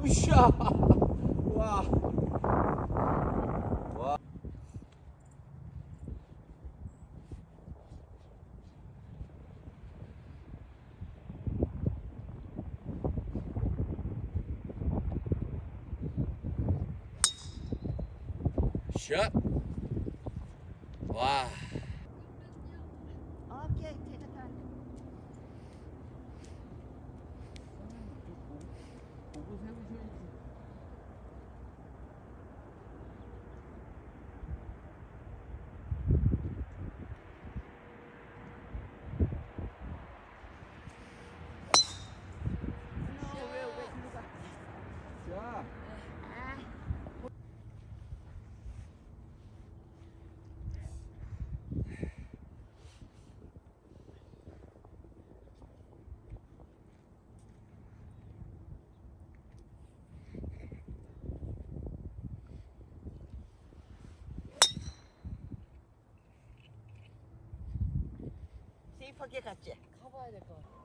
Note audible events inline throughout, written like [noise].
Bouchard. [laughs] Wow. Shut. Wow. 이파게갔 지? 가봐야 될 것 같 아.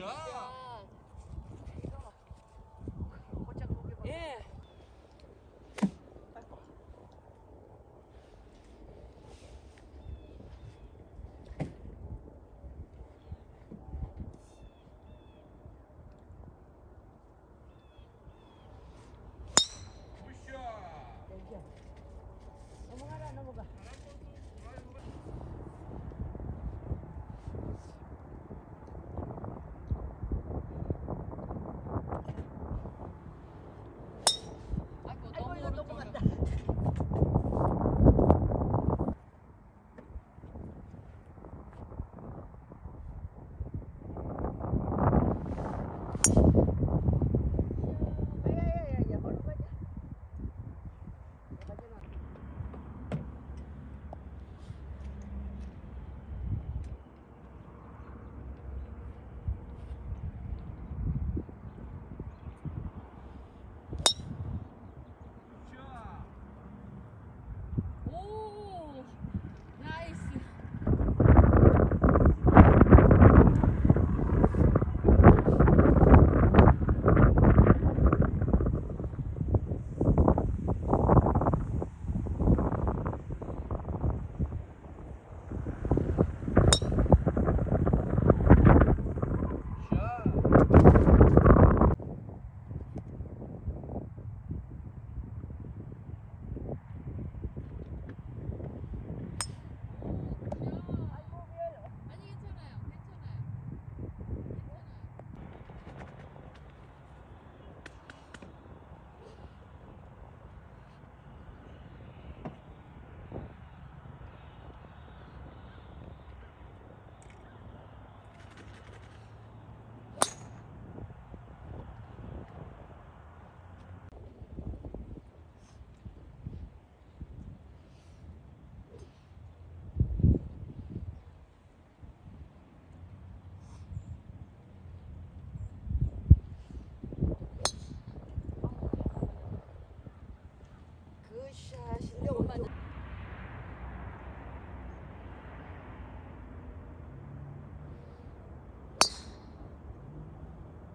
야!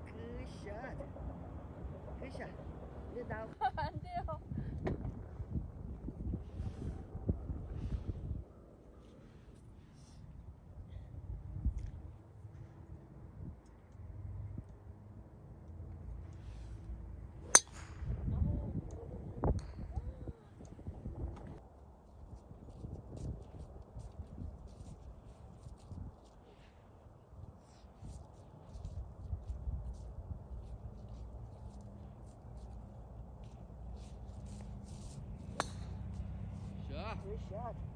哥下，哥下，你打。[laughs] shot.